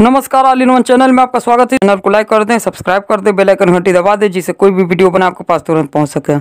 नमस्कार all in one channel में आपका स्वागत है। चैनल को लाइक कर दें, सब्सक्राइब कर दें, बेल आइकन घंटी दबा दें, जिससे कोई भी वीडियो बना आपके पास तुरंत पहुँच सके।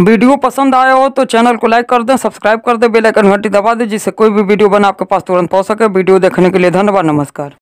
वीडियो पसंद आया हो तो चैनल को लाइक कर दें, सब्सक्राइब कर दें, बेल आइकन घंटी दबा दें, जिससे कोई भी वीडियो बना आपके पास तुरंत पहुँच सके। वीडियो देखने के लिए धन्यवाद, नमस्कार।